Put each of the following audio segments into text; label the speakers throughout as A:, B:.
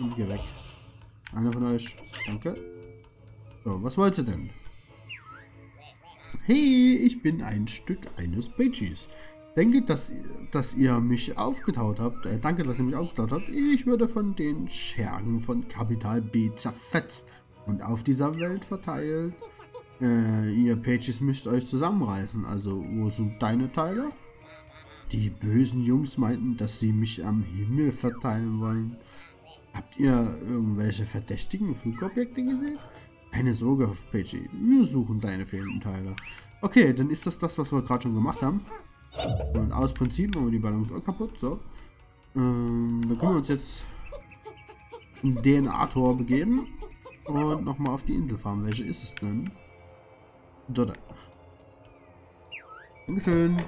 A: Und geh weg. Einer von euch. Danke. So, was wollt ihr denn? Hey, ich bin ein Stück eines Pages. Denke, dass, dass ihr mich aufgetaut habt. Äh, danke, dass ihr mich aufgetaut habt. Ich würde von den Schergen von Kapital B zerfetzt und auf dieser Welt verteilt. Äh, ihr Pages müsst euch zusammenreißen. Also, wo sind deine Teile? Die bösen Jungs meinten, dass sie mich am Himmel verteilen wollen. Habt ihr irgendwelche verdächtigen Flugobjekte gesehen? Keine Sorge, Pagey. Wir suchen deine fehlenden Teile. Okay, dann ist das das, was wir gerade schon gemacht haben. Und aus Prinzip machen wir die Ballons auch kaputt. So. Ähm, dann können wir uns jetzt ein DNA-Tor begeben. Und nochmal auf die Insel fahren. Welche ist es denn? Dort. Dankeschön.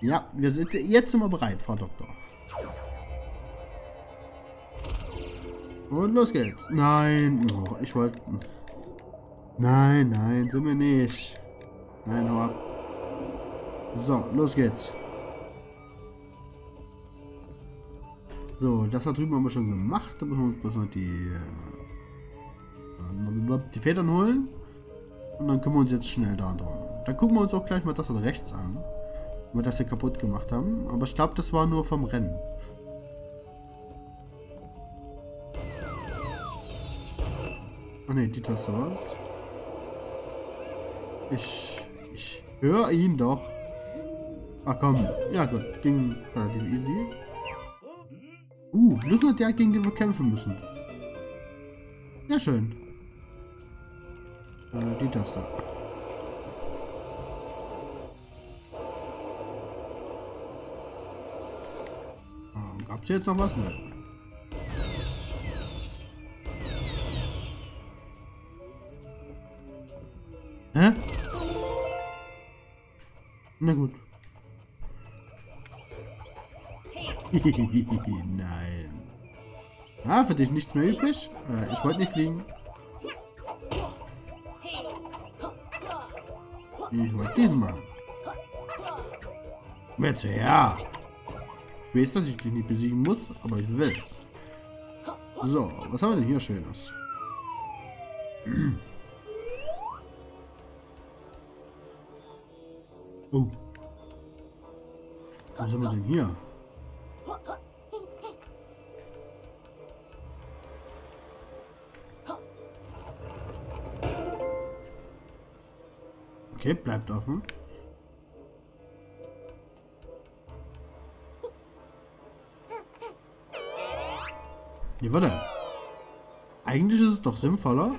A: Ja, wir sind jetzt immer bereit, Frau Doktor. Und los geht's. Nein. Oh, ich wollte... Nein, nein, sind wir nicht. Nein, hau ab. So, los geht's. So, das da drüben haben wir schon gemacht. Da müssen wir uns bloß noch die, äh, die Federn holen. Und dann kümmern wir uns jetzt schnell da drum. Dann gucken wir uns auch gleich mal das da rechts an. Wenn wir das hier kaputt gemacht haben. Aber ich glaube, das war nur vom Rennen. Ah ne, die Taste war. Ich, ich höre ihn doch. Ach komm. Ja gut, ging relativ easy. Uh, ist der, gegen den wir kämpfen müssen. Ja, schön. Äh, die Taste. Ähm, gab's jetzt noch was? Ne? Na gut. Nein. Ah, für dich nichts mehr übrig? Äh, ich wollte nicht fliegen. Ich wollte diesen machen. Jetzt her. Ich weiß, dass ich dich nicht besiegen muss, aber ich will. So, was haben wir denn hier Schönes? Oh. Was haben wir denn hier? Okay, bleibt offen. Nee, warte. Eigentlich ist es doch sinnvoller,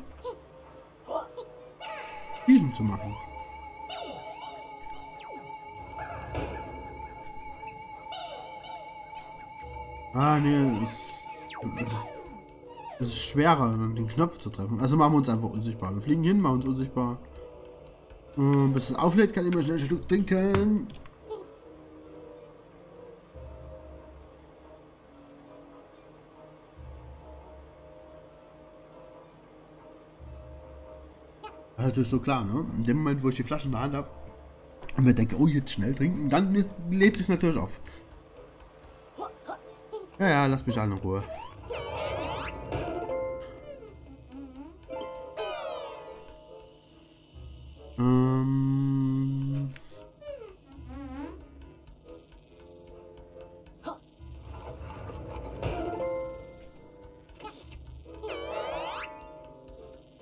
A: diesen zu machen. Ah, nee. Es ist schwerer, den Knopf zu treffen. Also machen wir uns einfach unsichtbar. Wir fliegen hin, machen uns unsichtbar. Und bis es auflädt, kann ich mal schnell ein Stück trinken. Also ist so klar, ne? In dem Moment, wo ich die Flasche in der Hand habe und mir denke, oh, jetzt schnell trinken, dann lädt sich natürlich auf. Ja, ja, lass mich alle in Ruhe. Ähm...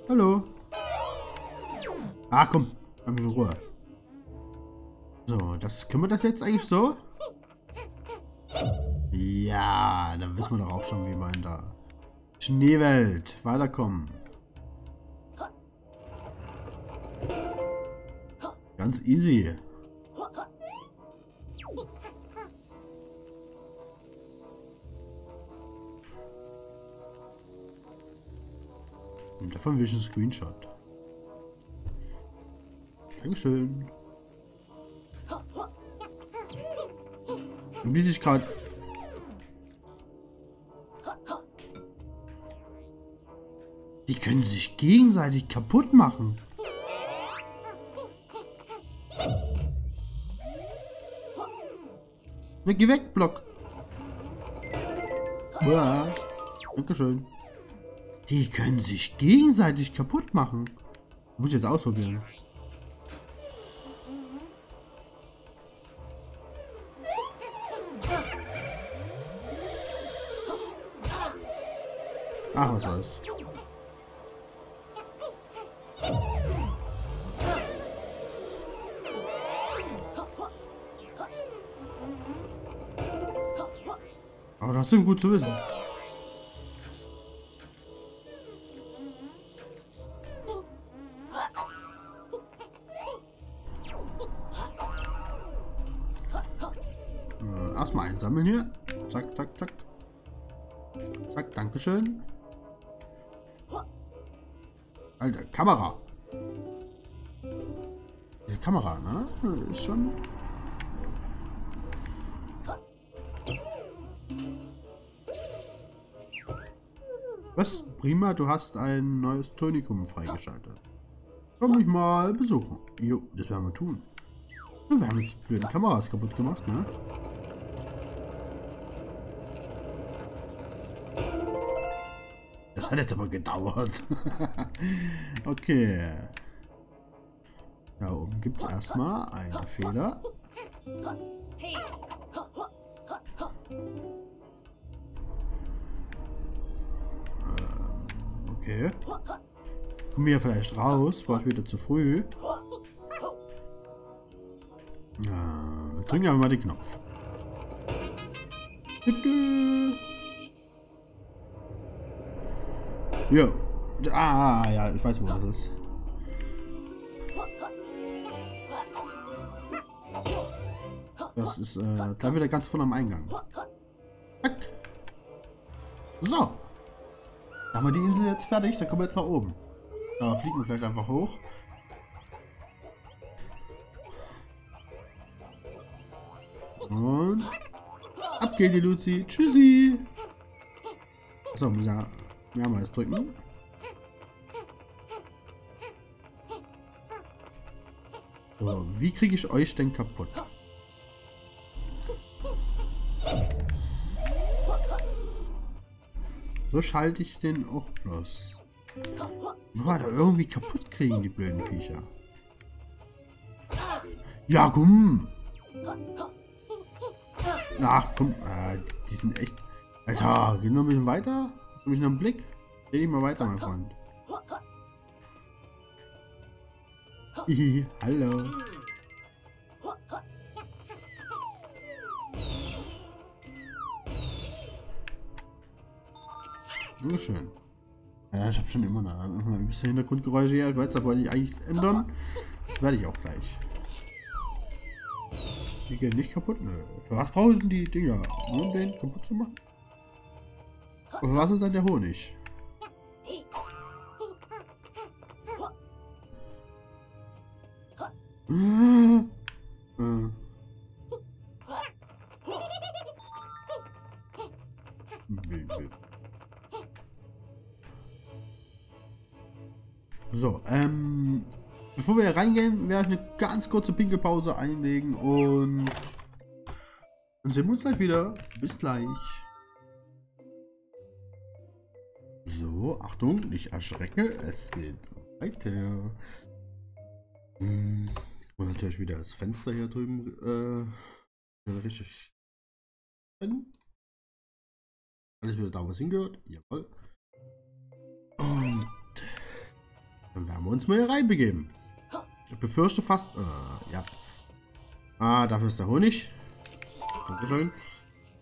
A: Hallo. Ah, komm. Lass mich Ruhe. So, das können wir das jetzt eigentlich so? Schneewelt weiterkommen. Ganz easy. Und davon will ich einen Screenshot. Dankeschön. Wie sich gerade Die können sich gegenseitig kaputt machen. Na, geh weg, Block. Uah. Dankeschön. Die können sich gegenseitig kaputt machen. Muss ich jetzt ausprobieren. Ach, was war's. Trotzdem gut zu wissen. Äh, Erstmal einsammeln hier. Zack, zack, zack. Zack, Dankeschön. Alter, Kamera. Die Kamera, ne? Ist schon... Was? Prima, du hast ein neues Tonikum freigeschaltet. Komm mich mal besuchen. Jo, das werden wir tun. Wir haben jetzt die blöden Kameras kaputt gemacht, ne? Das hat jetzt aber gedauert. okay. Da oben gibt es erstmal eine Feder. Okay. Kommen wir vielleicht raus? War ich wieder zu früh? Ja, wir drücken einfach mal den Knopf. Jo. Ah, ja, ich weiß, wo das ist. Das ist äh, gleich wieder ganz vorne am Eingang. So. Haben wir die Insel jetzt fertig, dann kommen wir jetzt nach oben. Da fliegen wir vielleicht einfach hoch. Und ab geht die Luzi. Tschüssi. So, muss ja mehrmals drücken. So, wie kriege ich euch denn kaputt? So schalte ich den auch bloß. Nur da irgendwie kaputt kriegen, die blöden Viecher. Ja, komm. Ach, komm. Äh, die sind echt... Alter, geh noch ein bisschen weiter. Hast du mich noch einen Blick? Dreh dich mal weiter, mein Freund. Hihi, hallo. Schön. Ja, ich habe schon immer ein bisschen Hintergrundgeräusche hier. Ich weiß, das wollte ich eigentlich ändern. Das werde ich auch gleich. Die gehen nicht kaputt. Nö. Für was brauchen die Dinger? Nur um den kaputt zu machen? Und was ist dann der Honig? Äh. So, ähm, bevor wir reingehen, werde ich eine ganz kurze Pinkelpause einlegen und dann sehen wir uns gleich wieder. Bis gleich. So, Achtung, nicht erschrecke, es geht weiter. Hm, muss natürlich wieder das Fenster hier drüben äh, richtig alles wieder da, was hingehört. Jawohl. Und dann werden wir uns mal hier reinbegeben. Ich befürchte fast... Äh, ja. Ah, dafür ist der Honig. Dankeschön.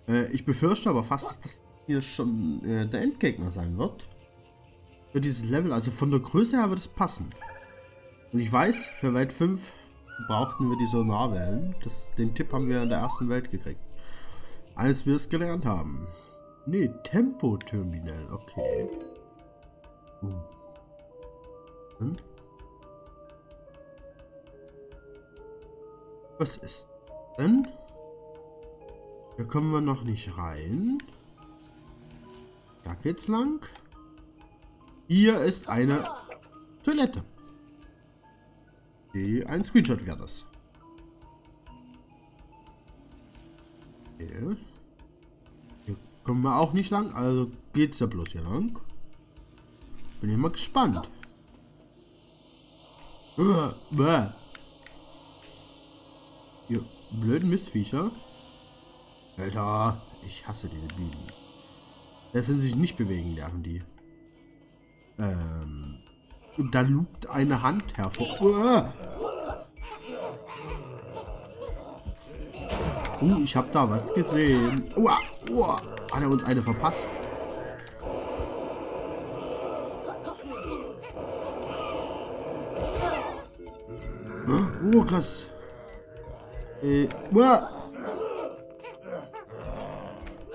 A: Äh, ich befürchte aber fast, dass das hier schon äh, der Endgegner sein wird. Für dieses Level. Also von der Größe her wird es passen. Und ich weiß, für Welt 5 brauchten wir die Sonarwellen. Das, den Tipp haben wir in der ersten Welt gekriegt. Als wir es gelernt haben. Nee, Tempo-Terminal. Okay. Uh. Und? Was ist denn? Hier kommen wir noch nicht rein. Da geht's lang. Hier ist eine Toilette. Die ein Screenshot wäre das. Okay. Hier Kommen wir auch nicht lang, also geht's ja bloß hier lang. Bin ich mal gespannt. Uah, bäh. Ihr blöden Mistviecher. Alter, ich hasse diese Bienen. Dass sie sich nicht bewegen dürfen, die. Ähm. Und da lugt eine Hand hervor. Uah. Uh, ich habe da was gesehen. Uah, uah. Hat er uns eine verpasst? Oh, krass. Äh.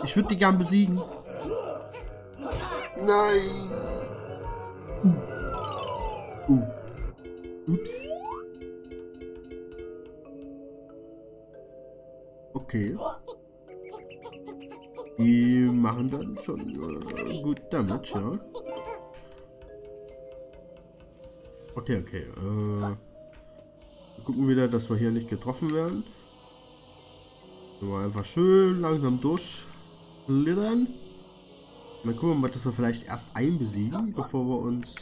A: Ich würde die gern besiegen. Nein. Uh. Uh. Ups. Okay. Die machen dann schon äh, gut Damage, ja. Okay, okay. Äh, gucken wieder, dass wir hier nicht getroffen werden. So, einfach schön langsam durchschlittern. Mal gucken, dass wir vielleicht erst einen besiegen, bevor wir uns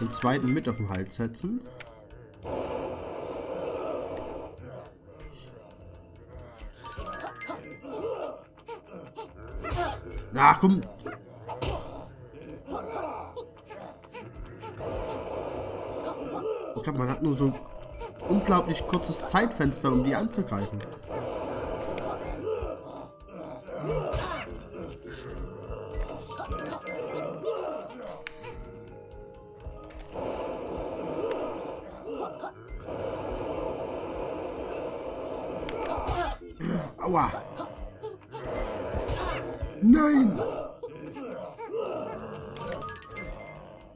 A: den zweiten mit auf den Hals setzen. Ach komm. Ich glaube, man hat nur so unglaublich kurzes Zeitfenster, um die anzugreifen. Aua. Nein!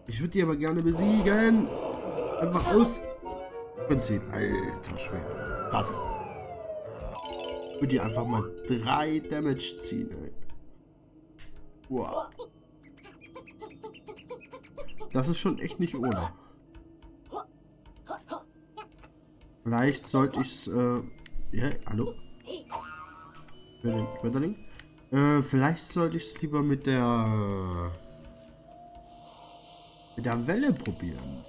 A: Ich würde die aber gerne besiegen. Einfach aus. Prinzip. Alter Schwede. Ich würde die einfach mal drei Damage ziehen, ey. Wow. Das ist schon echt nicht ohne. Vielleicht sollte ich es, äh, ja, hallo? Schmetterling? Äh, vielleicht sollte ich es lieber mit der mit der Welle probieren.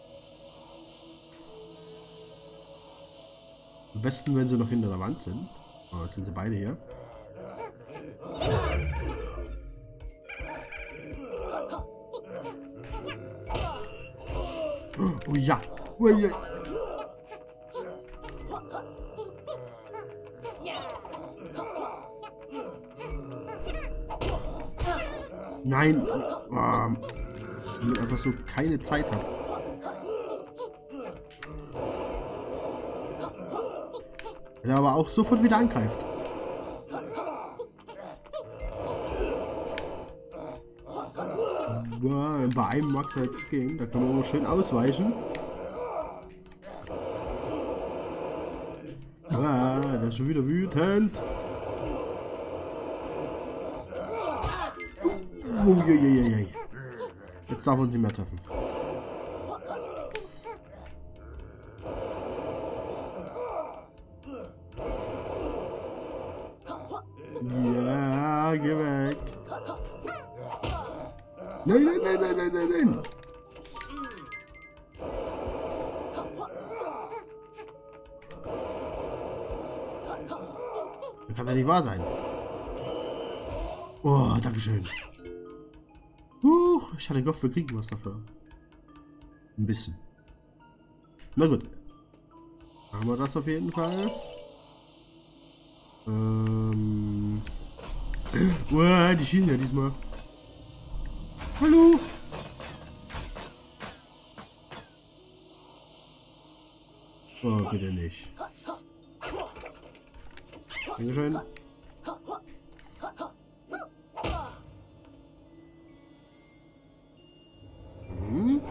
A: Am besten, wenn sie noch hinter der Wand sind. Oh, jetzt sind sie beide hier. Oh ja. Oh ja. Nein. Oh, weil einfach so keine Zeit hat. Der aber auch sofort wieder angreift. bei einem mag es jetzt gehen. Da kann man auch schön ausweichen. Ah, der ist schon wieder wütend. Uiuiui. Jetzt darf uns nicht mehr treffen. Kann ja nicht wahr sein. Oh, Dankeschön. Uh, ich hatte gehofft, wir kriegen was dafür. Ein bisschen. Na gut. Machen wir das auf jeden Fall. Ähm. Uah, die schienen ja diesmal. Hallo! Oh, bitte nicht. Dankeschön. Hm.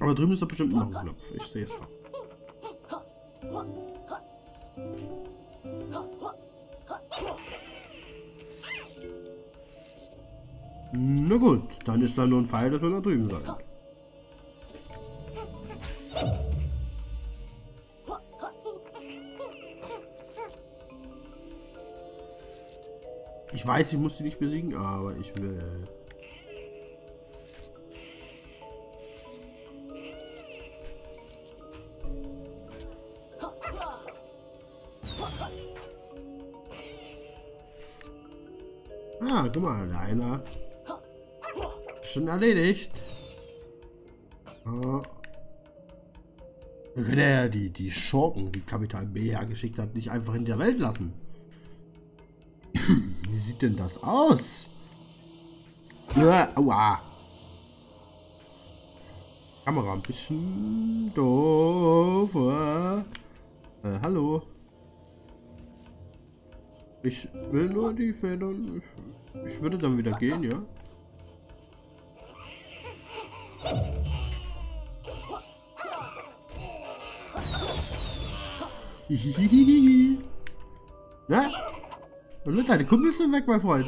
A: Aber drüben ist doch bestimmt noch ein Knopf. Ich sehe es doch. Na gut, dann ist da nur ein Pfeil, dass wir da drüben sein. Weiß, ich muss sie nicht besiegen, aber ich will. Ah, guck mal, einer. Schon erledigt. Oh. Wir können ja die, die Schurken, die Kapital B hergeschickt hat, nicht einfach in der Welt lassen. Denn das aus? Ja, aua. Kamera ein bisschen doof. Äh, hallo. Ich will nur die Federn. Ich, ich würde dann wieder gehen, ja? Hihihihi. Ja? Und deine Kumpels sind weg, mein Freund.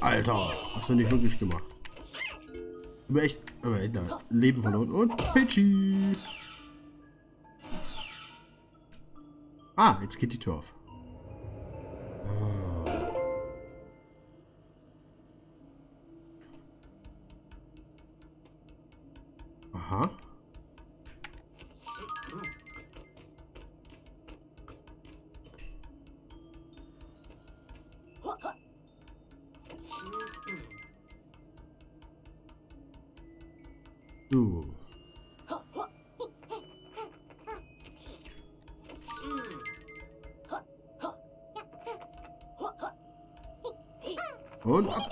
A: Alter, hast du nicht wirklich gemacht. Aber echt, aber echt, Leben verloren und Pitchy. Ah, jetzt geht die Tür auf.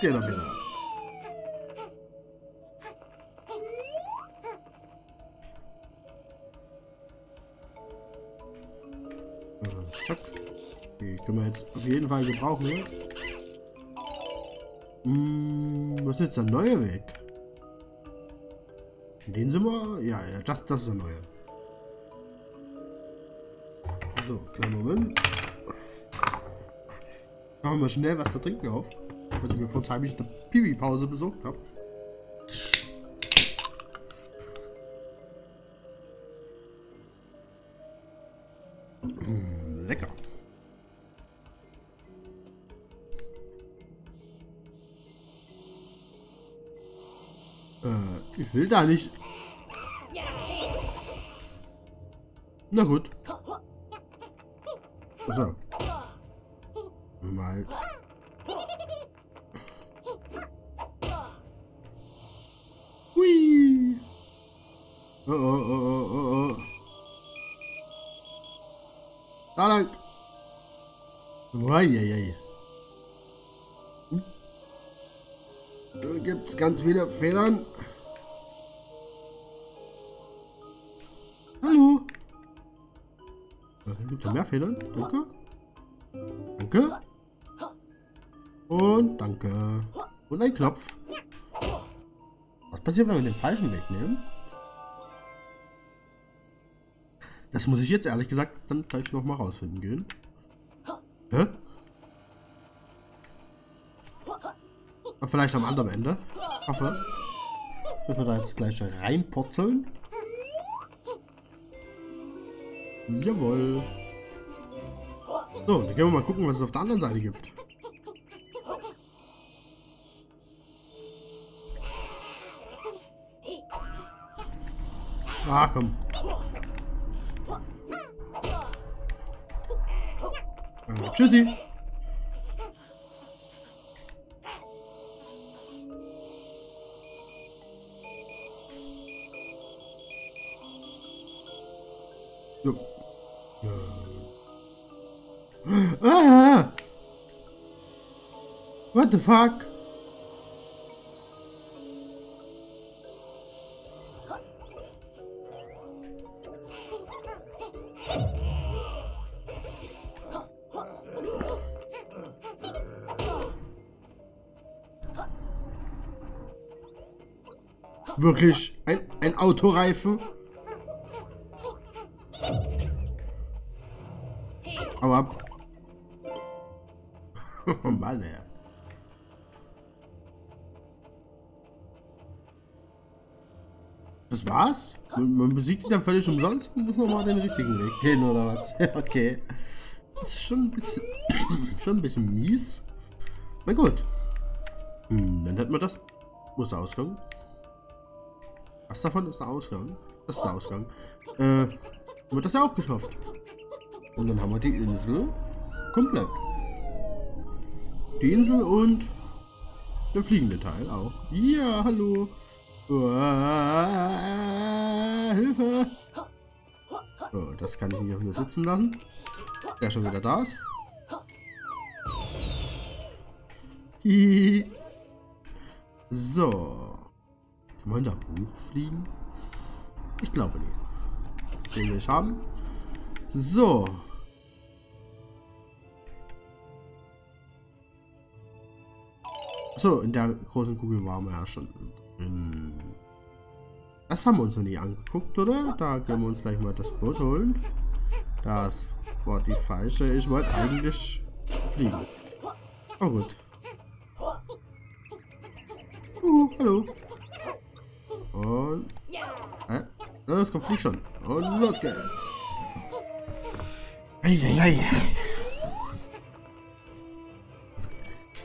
A: Er wieder. Zack. Die können wir jetzt auf jeden Fall gebrauchen. Ne? Hm, was ist jetzt der neue Weg? Den sind wir. Ja, ja, das, das ist der neue. So, kleinen Moment. Machen wir schnell was zu trinken auf. Was ich mir vor zwei Minuten Pipi-Pause besorgt habe. Mm, lecker. Äh, ich will da nicht. Na gut. So. Hm? Da gibt's ganz viele Federn. Hallo. Gibt es mehr Federn? Danke. Danke. Und danke. Und ein Knopf. Was passiert, wenn wir den falschen wegnehmen? Das muss ich jetzt ehrlich gesagt dann gleich noch mal rausfinden gehen. Hä? Aber vielleicht am anderen Ende. Hoffe. Wenn wir da jetzt gleich reinpurzeln. Jawohl. So, dann gehen wir mal gucken, was es auf der anderen Seite gibt. Ah, komm. Äh, tschüssi. What the fuck? Wirklich ein, ein Autoreifen? Ab. Oh Mann, ey. Das war's? Man, man besiegt dich dann völlig umsonst und muss nochmal den richtigen Weg gehen, oder was? okay. Das ist schon ein bisschen, schon ein bisschen mies. Na gut. Hm, dann hätten wir das. Wo ist der Ausgang? Was davon ist der Ausgang? Das ist der Ausgang. Äh, haben wir das ja auch geschafft. Und dann haben wir die Insel komplett. Die Insel und der fliegende Teil auch. Ja, hallo. Uah, Hilfe. So, das kann ich nicht auch nur sitzen lassen. Der schon wieder da ist. So. Kann man da hochfliegen? Ich glaube nicht. Den will ich haben. So. So, in der großen Kugel waren wir ja schon. Das haben wir uns noch nie angeguckt, oder? Da können wir uns gleich mal das Boot holen. Das war die falsche. Ich wollte eigentlich fliegen. Oh gut. Uh, hallo. Und... Äh, los, komm, flieg schon. Und los geht's. Eieiei.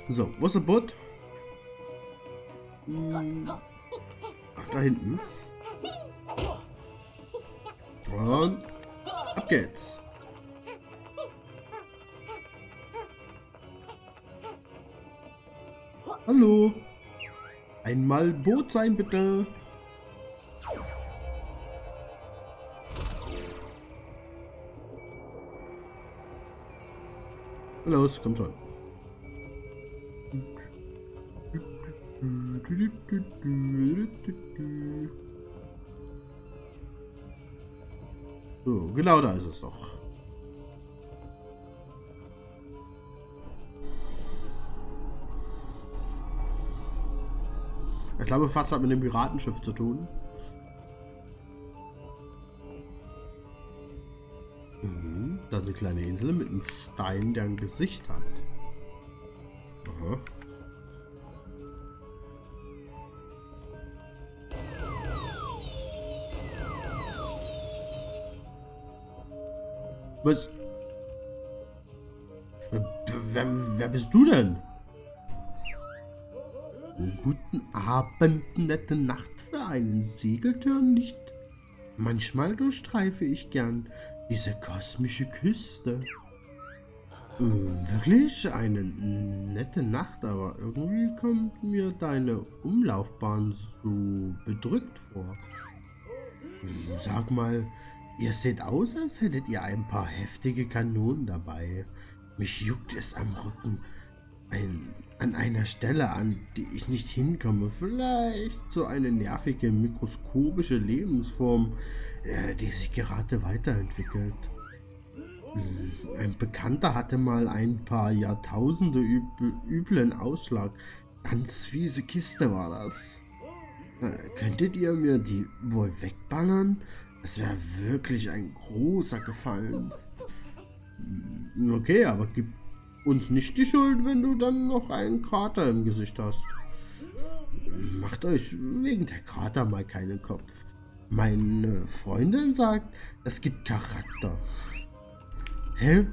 A: So, wo ist das Boot? Hm. Da hinten. Geht's. Hallo. Einmal Boot sein, bitte. Los, komm schon. So, genau da ist es doch. Ich glaube, fast hat mit dem Piratenschiff zu tun. Mhm, da ist eine kleine Insel mit einem Stein, der ein Gesicht hat. Aha. Was? Wer, wer bist du denn? Guten Abend, nette Nacht für einen Segeltörn nicht. Manchmal durchstreife ich gern diese kosmische Küste. Äh, wirklich eine nette Nacht, aber irgendwie kommt mir deine Umlaufbahn so bedrückt vor. Hm, sag mal, ihr seht aus, als hättet ihr ein paar heftige Kanonen dabei. Mich juckt es am Rücken. Ein, an einer Stelle, an die ich nicht hinkomme. Vielleicht so eine nervige mikroskopische Lebensform, äh, die sich gerade weiterentwickelt. Hm, ein Bekannter hatte mal ein paar Jahrtausende üb üblen Ausschlag. Ganz fiese Kiste war das. Äh, könntet ihr mir die wohl wegballern? Es wäre wirklich ein großer Gefallen. Hm, okay, aber gibt uns nicht die Schuld, wenn du dann noch einen Krater im Gesicht hast. Macht euch wegen der Krater mal keinen Kopf. Meine Freundin sagt, es gibt Charakter. Hä?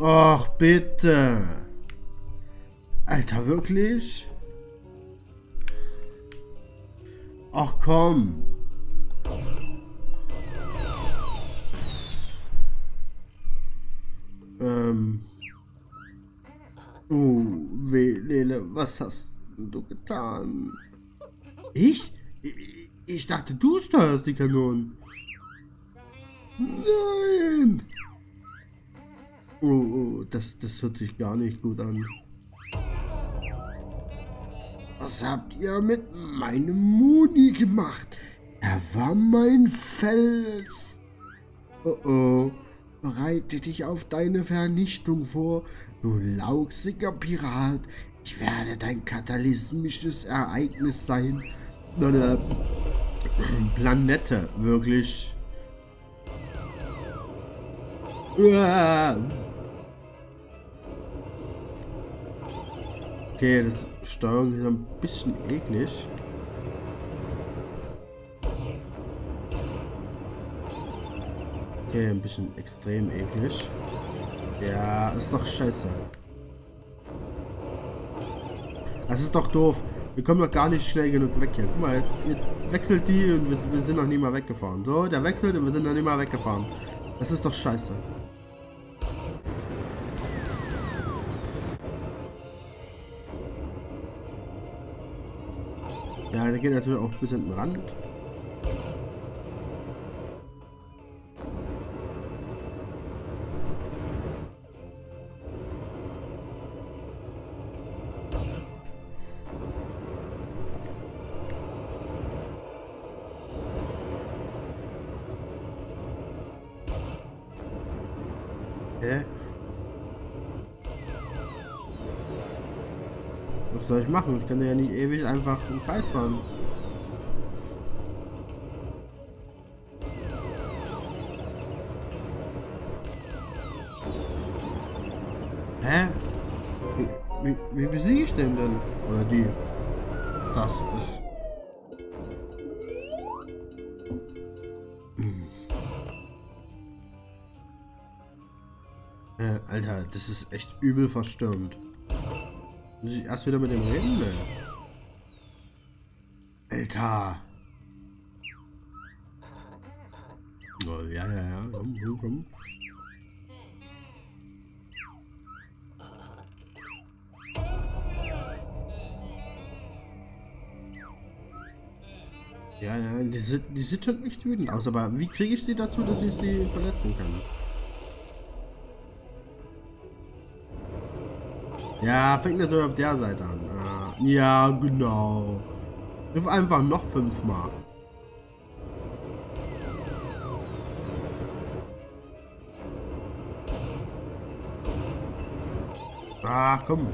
A: Ach, bitte. Alter, wirklich? Ach komm. Ähm. Oh, Lele, was hast du getan? Ich? ich? Ich dachte, du steuerst die Kanonen. Nein! Oh, oh, das, das hört sich gar nicht gut an. Was habt ihr mit meinem Moni gemacht? Er war mein Fels. Oh oh. Bereite dich auf deine Vernichtung vor, du lauchsiger Pirat. Ich werde dein katalysmisches Ereignis sein. Planette, wirklich. Okay, das Steuerung ist ein bisschen eklig. Okay, ein bisschen extrem eklig. Ja, ist doch scheiße. Das ist doch doof. Wir kommen doch gar nicht schnell genug weg hier. Guck mal, jetzt wechselt die und wir, wir sind noch nie mal weggefahren. So, der wechselt und wir sind noch nie mal weggefahren. Das ist doch scheiße. Der geht natürlich auch bis hinten ran. Soll ich machen? Ich kann ja nicht ewig einfach im Kreis fahren. Hä? Wie, wie, wie besiege ich den denn? Oder die? Das ist... Äh, Alter, das ist echt übel verstürmt. Muss ich erst wieder mit dem reden? Ne? Alter. Oh, ja, ja, ja. Komm, komm, komm. Ja, ja, die, sind, die sieht schon echt wütend aus, aber wie kriege ich sie dazu, dass ich sie verletzen kann? Ja, fängt natürlich auf der Seite an. Ah, ja, genau. Griff einfach noch fünfmal. Ach, komm.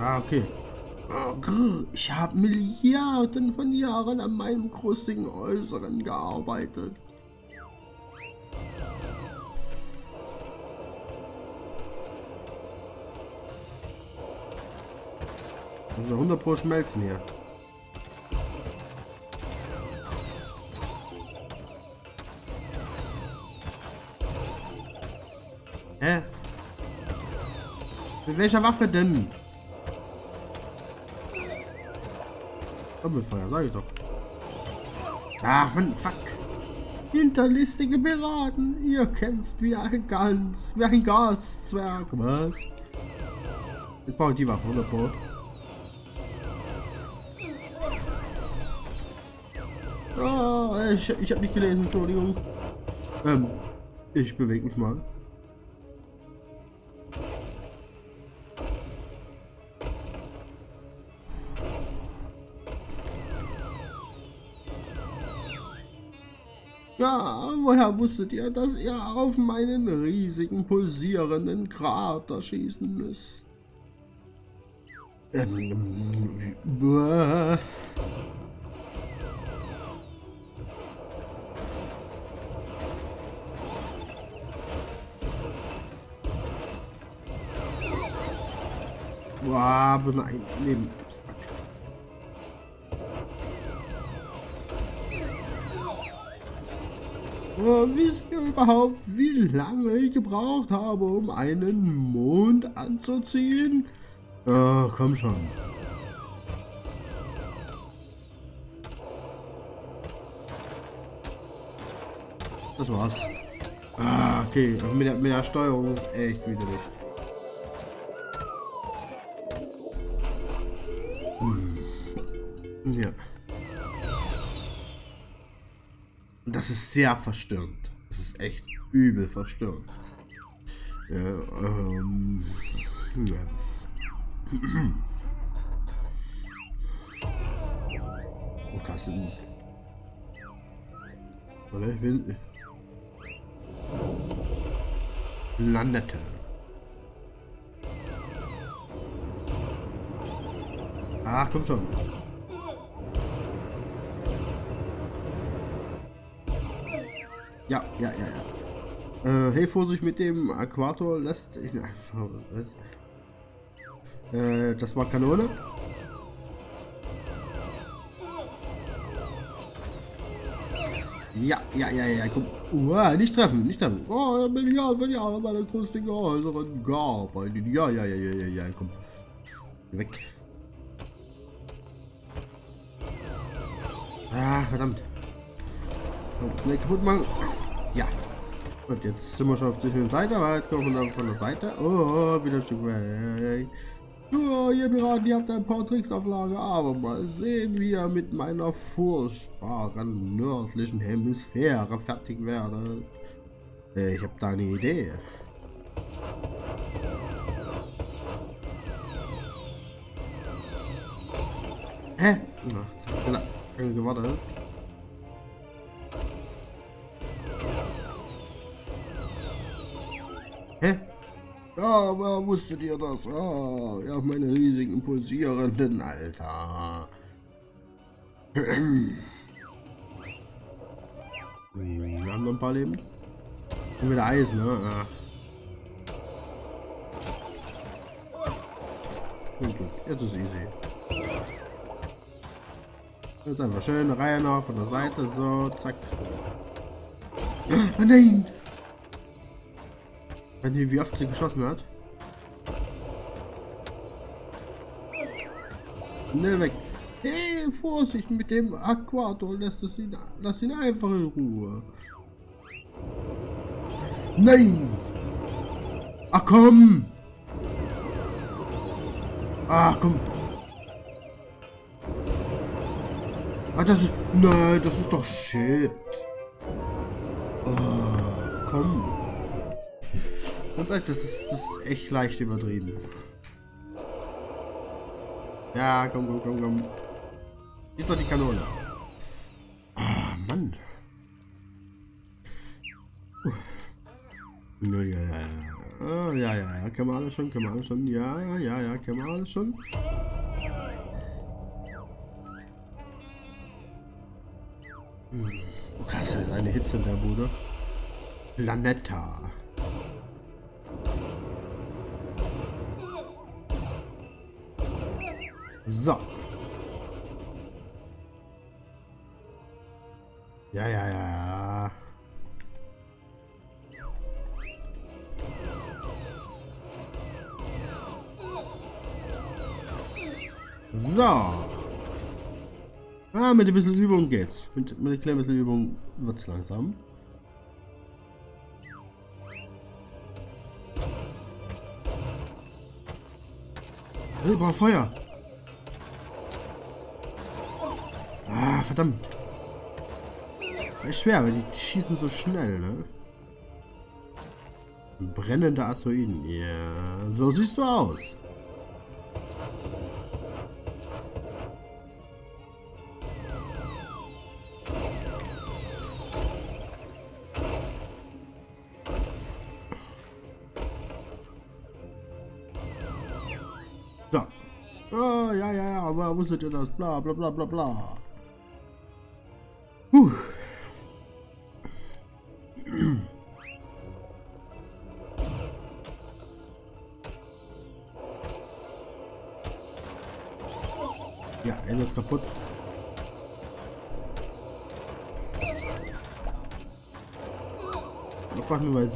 A: Ah, okay. Ich habe Milliarden von Jahren an meinem krustigen Äußeren gearbeitet. Also 100 pro schmelzen hier. Hä? Mit welcher Waffe denn? Doppelfeuer, sag ich doch. Ach, Mann, fuck. Hinterlistige Piraten, ihr kämpft wie ein Gans, wie ein Gaszwerg, was? Jetzt brauche ich die Waffe, 100 Pro. Oh, ich, ich habe nicht gelesen, Entschuldigung. Ähm, ich bewege mich mal. Woher wusstet ihr, dass ihr auf meinen riesigen pulsierenden Krater schießen müsst? Ähm, äh, Boah, nein, Leben. Oh, wisst ihr überhaupt, wie lange ich gebraucht habe, um einen Mond anzuziehen? Oh, komm schon. Das war's. Ah, okay. Mit der, mit der Steuerung echt widerlich. Das ist sehr verstörend. Das ist echt übel verstörend. Ja, ähm, ja. Oh, krass. Oder ich bin... Landete. Ach, komm schon. Ja, ja, ja, ja. Äh, hey, Vorsicht mit dem Äquator lässt... Ich, äh, das war Kanone. Ja, ja, ja, ja, komm. Uh, nicht treffen, nicht treffen. Oh, ja, wenn ja, meine größten äußeren Garbeiten. Ja, ja, ja, ja, ja, ja, komm. Weg. Ah, verdammt. Schnell kaputt machen. Ja. Und jetzt sind wir schon auf der Seite, aber jetzt kommen wir von der Seite. Oh, wieder ein Stück weg. Oh, ihr Piraten, ihr habt ein paar Tricks auf Lager, aber mal sehen, wie ihr mit meiner furchtbaren nördlichen Hemisphäre fertig werdet. Äh, ich habe da eine Idee. Hä? Na, gewartet. Hä? Ja, wer wusstet ihr das? Ah, ja, meine riesigen pulsierenden, Alter. Wir haben noch ein paar Leben. Und wieder Eis, ne? Ja. Gut. Jetzt ist easy. Jetzt einfach schön Reihe noch von der Seite, so, zack. Oh nein! Wenn die wie oft sie geschossen hat. Schnell weg. Hey, Vorsicht mit dem Aquator, lässt es ihn, lass ihn einfach in Ruhe. Nein! Ach komm! Ach komm! Ah, das ist... Nein, das ist doch shit. Und das ist, das ist echt leicht übertrieben. Ja, komm, komm, komm, komm. Ist doch die Kanone. Ah, Mann. Ja, ja, ja. Ah, ja, ja, ja. Kann man alles schon, kann man alles schon. Ja, ja, ja, ja, kann man alles schon. Hm. Oh, krass, eine Hitze in der Bude. Planetta. So. Ja, ja, ja. So. Ah, mit ein bisschen Übung geht's. Mit, mit ein klein bisschen Übung wird's langsam. Silber Feuer. Verdammt. Das ist schwer, weil die schießen so schnell, ne? Brennende Asteroiden. Ja, so siehst du aus. So. Oh, ja, ja, ja, aber wusstet ihr das? Bla, bla, bla, bla, bla.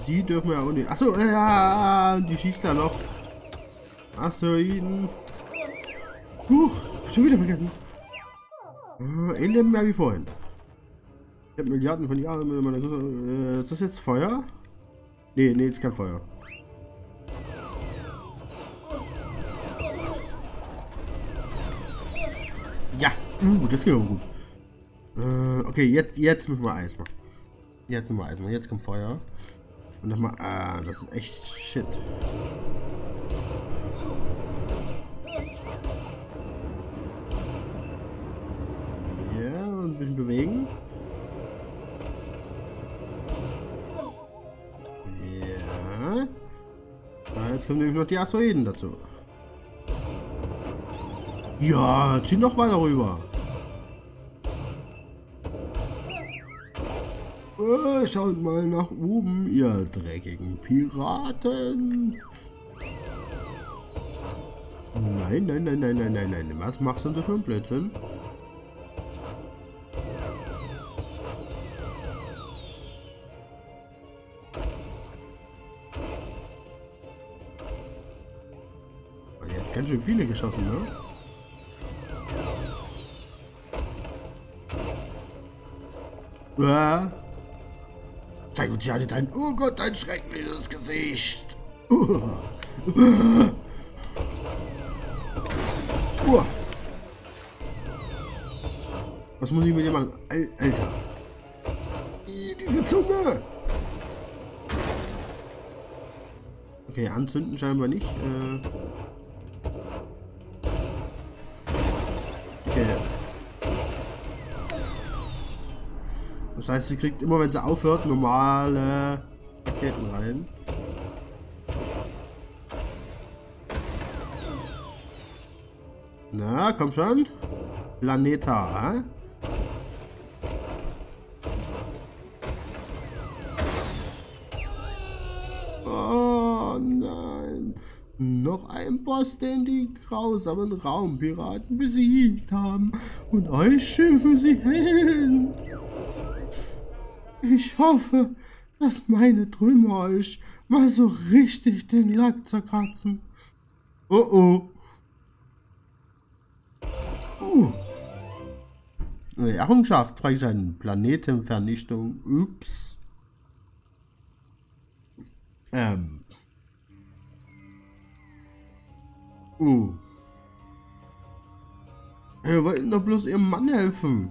A: Sie dürfen ja auch nicht. Achso, ja, die schießt da noch. Asteroiden. Huch, schon wieder vergessen. Äh, ähnlich mehr wie vorhin. Ich habe Milliarden von Jahren mit meiner äh, Ist das jetzt Feuer? Nee, nee, ist kein Feuer. Ja, uh, das geht aber gut. Äh, okay, jetzt, jetzt müssen wir Eis machen. Jetzt müssen wir Eis machen. Jetzt kommt Feuer. Und nochmal, ah, das ist echt shit. Ja, und ein bisschen bewegen. Jetzt kommen nämlich noch die Asteroiden dazu. Ja, zieh noch weiter rüber. Schaut mal nach oben, ihr dreckigen Piraten. Nein, nein, nein, nein, nein, nein, nein. Was machst du denn für ein Blödsinn? Er hat ganz schön viele geschossen, ne? Ja. Zeig uns ja nicht dein... Oh Gott, dein schreckliches Gesicht. Uh. Uh. Uh. Was muss ich mit dir machen? Al Alter. I, diese Zunge. Okay, anzünden scheinbar nicht. Äh okay. Das heißt, sie kriegt immer, wenn sie aufhört, normale Raketen rein. Na, komm schon. Planeta, hä? Oh nein. Noch ein Boss, den die grausamen Raumpiraten besiegt haben und euch schimpfen sie hin. Ich hoffe, dass meine Trümmer euch mal so richtig den Lack zerkratzen. Oh oh. Uh. Errungenschaft freigeschalten. Planetenvernichtung. Ups. Ähm. Uh. Wir wollten doch bloß ihrem Mann helfen.